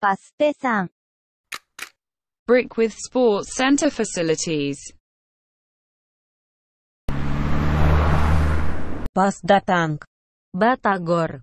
バスペ山 Brick with sports center facilities. Bus. Batagor